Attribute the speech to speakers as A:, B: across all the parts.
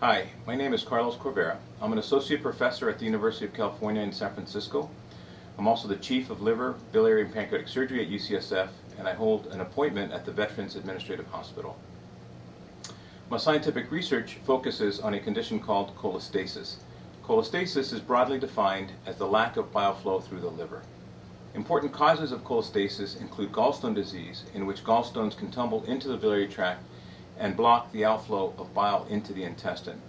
A: Hi, my name is Carlos Corvera. I'm an associate professor at the University of California in San Francisco. I'm also the chief of liver, biliary, and pancreatic surgery at UCSF, and I hold an appointment at the Veterans Administrative Hospital. My scientific research focuses on a condition called cholestasis. Cholestasis is broadly defined as the lack of bile flow through the liver. Important causes of cholestasis include gallstone disease, in which gallstones can tumble into the biliary tract and block the outflow of bile into the intestine.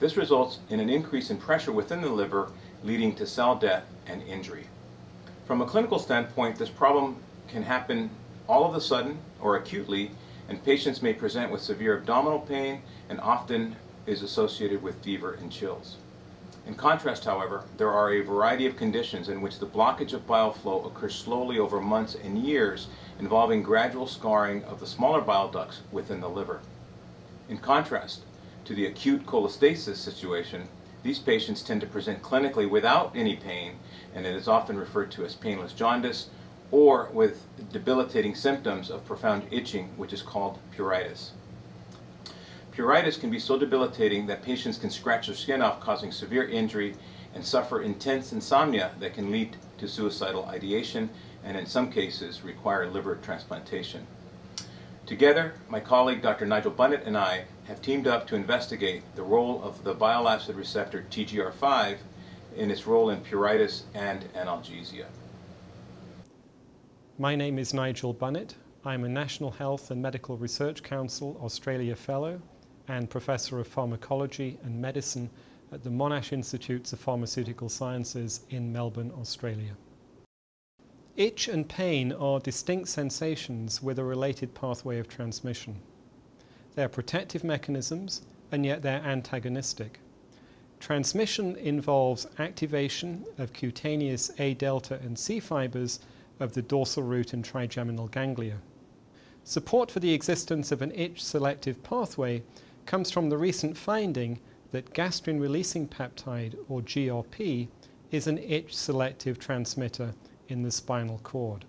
A: This results in an increase in pressure within the liver, leading to cell death and injury. From a clinical standpoint, this problem can happen all of a sudden or acutely, and patients may present with severe abdominal pain and often is associated with fever and chills. In contrast, however, there are a variety of conditions in which the blockage of bile flow occurs slowly over months and years, involving gradual scarring of the smaller bile ducts within the liver. In contrast to the acute cholestasis situation, these patients tend to present clinically without any pain, and it is often referred to as painless jaundice, or with debilitating symptoms of profound itching, which is called pruritus. Pruritus can be so debilitating that patients can scratch their skin off, causing severe injury and suffer intense insomnia that can lead to suicidal ideation and in some cases require liver transplantation. Together, my colleague Dr. Nigel Bunnett and I have teamed up to investigate the role of the bile acid receptor TGR5 in its role in pruritus and analgesia.
B: My name is Nigel Bunnett. I'm a National Health and Medical Research Council Australia Fellow and Professor of Pharmacology and Medicine at the Monash Institutes of Pharmaceutical Sciences in Melbourne, Australia. Itch and pain are distinct sensations with a related pathway of transmission. They are protective mechanisms and yet they're antagonistic. Transmission involves activation of cutaneous A delta and C fibers of the dorsal root and trigeminal ganglia. Support for the existence of an itch selective pathway comes from the recent finding that gastrin releasing peptide, or GRP, is an itch selective transmitter in the spinal cord.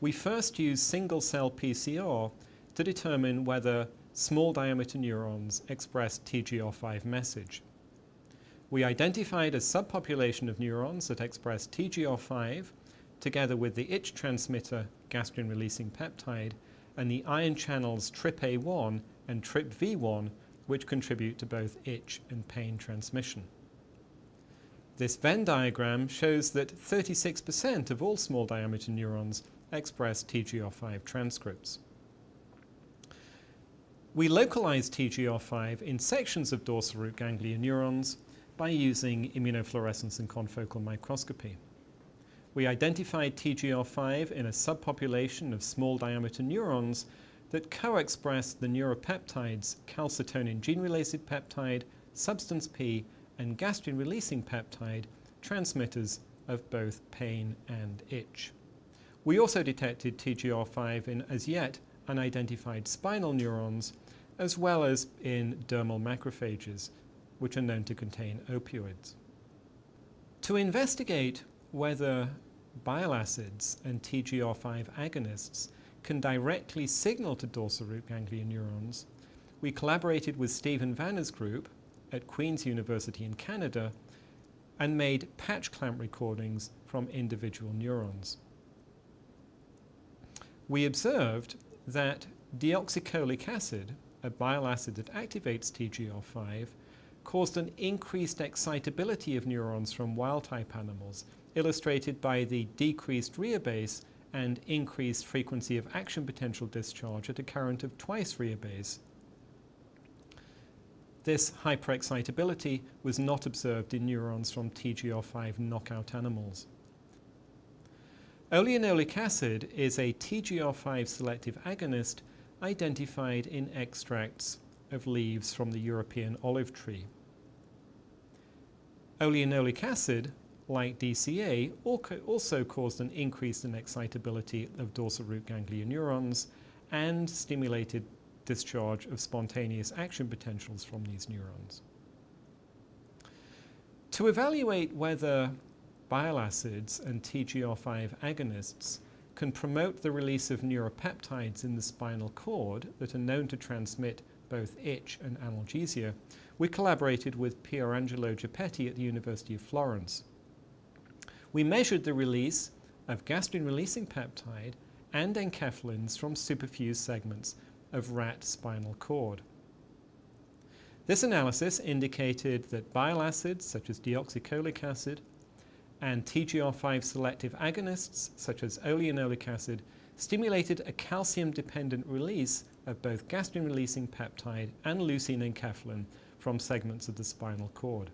B: We first used single cell PCR to determine whether small diameter neurons express TGR5 message. We identified a subpopulation of neurons that express TGR5 together with the itch transmitter gastrin releasing peptide and the ion channels TRPA1 and TRPV1, which contribute to both itch and pain transmission. This Venn diagram shows that 36% of all small diameter neurons express TGR5 transcripts. We localize TGR5 in sections of dorsal root ganglia neurons by using immunofluorescence and confocal microscopy. We identified TGR5 in a subpopulation of small diameter neurons that co-express the neuropeptides calcitonin gene-related peptide, substance P, and gastrin-releasing peptide, transmitters of both pain and itch. We also detected TGR5 in as yet unidentified spinal neurons, as well as in dermal macrophages, which are known to contain opioids. To investigate whether bile acids and TGR5 agonists can directly signal to dorsal root ganglion neurons, we collaborated with Stephen Vanner's group at Queen's University in Canada and made patch clamp recordings from individual neurons. We observed that deoxycholic acid, a bile acid that activates TGR5, caused an increased excitability of neurons from wild-type animals, illustrated by the decreased base and increased frequency of action potential discharge at a current of twice base. This hyperexcitability was not observed in neurons from TGR5 knockout animals. Oleanolic acid is a TGR5 selective agonist identified in extracts of leaves from the European olive tree. Oleanolic acid like DCA, also caused an increase in excitability of dorsal root ganglion neurons and stimulated discharge of spontaneous action potentials from these neurons. To evaluate whether bile acids and TGR5 agonists can promote the release of neuropeptides in the spinal cord that are known to transmit both itch and analgesia, we collaborated with Pierangelo Geppetti at the University of Florence. We measured the release of gastrin-releasing peptide and enkephalins from superfused segments of rat spinal cord. This analysis indicated that bile acids such as deoxycholic acid and TGR5 selective agonists such as oleanolic acid stimulated a calcium-dependent release of both gastrin-releasing peptide and leucine enkephalin from segments of the spinal cord.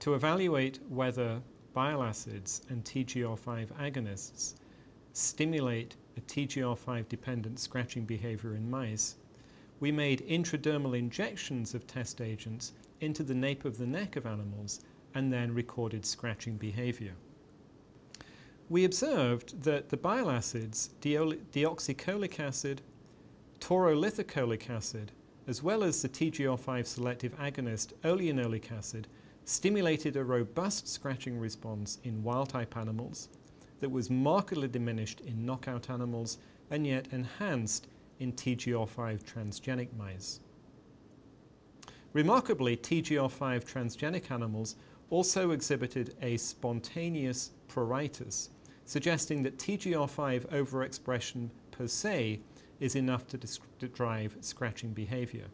B: To evaluate whether bile acids and TGR5 agonists stimulate a TGR5 dependent scratching behavior in mice, we made intradermal injections of test agents into the nape of the neck of animals and then recorded scratching behavior. We observed that the bile acids, deoxycholic acid, taurolithocholic acid, as well as the TGR5 selective agonist oleanolic acid, stimulated a robust scratching response in wild-type animals that was markedly diminished in knockout animals and yet enhanced in TGR5 transgenic mice. Remarkably, TGR5 transgenic animals also exhibited a spontaneous pruritus, suggesting that TGR5 overexpression per se is enough to, to drive scratching behavior.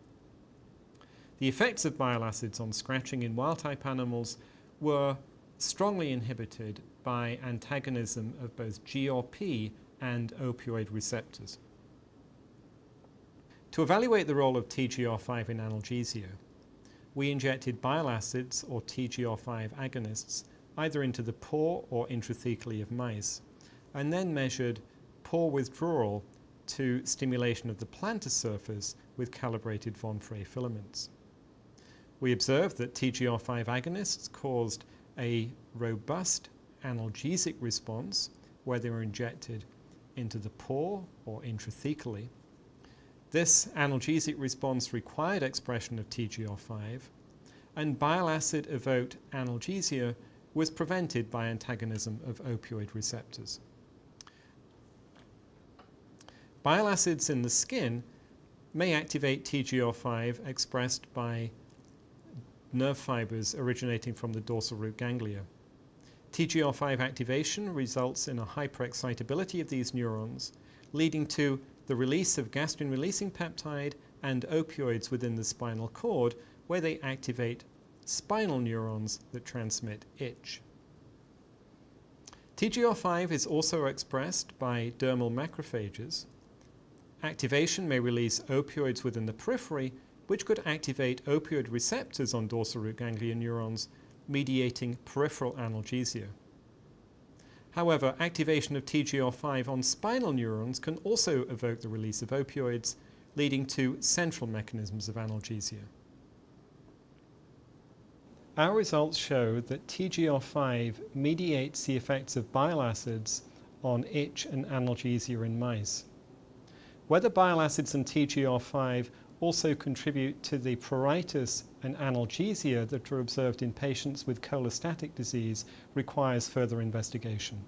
B: The effects of bile acids on scratching in wild-type animals were strongly inhibited by antagonism of both GRP and opioid receptors. To evaluate the role of TGR5 in analgesia, we injected bile acids or TGR5 agonists either into the paw or intrathecally of mice, and then measured paw withdrawal to stimulation of the plantar surface with calibrated von Frey filaments. We observed that TGR5 agonists caused a robust analgesic response where they were injected into the paw or intrathecally. This analgesic response required expression of TGR5, and bile acid evoked analgesia was prevented by antagonism of opioid receptors. Bile acids in the skin may activate TGR5 expressed by nerve fibers originating from the dorsal root ganglia. TGR5 activation results in a hyperexcitability of these neurons, leading to the release of gastrin-releasing peptide and opioids within the spinal cord, where they activate spinal neurons that transmit itch. TGR5 is also expressed by dermal macrophages, Activation may release opioids within the periphery, which could activate opioid receptors on dorsal root ganglion neurons, mediating peripheral analgesia. However, activation of TGR5 on spinal neurons can also evoke the release of opioids, leading to central mechanisms of analgesia. Our results show that TGR5 mediates the effects of bile acids on itch and analgesia in mice. Whether bile acids and TGR5 also contribute to the pruritus and analgesia that are observed in patients with cholestatic disease requires further investigation.